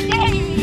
Yay!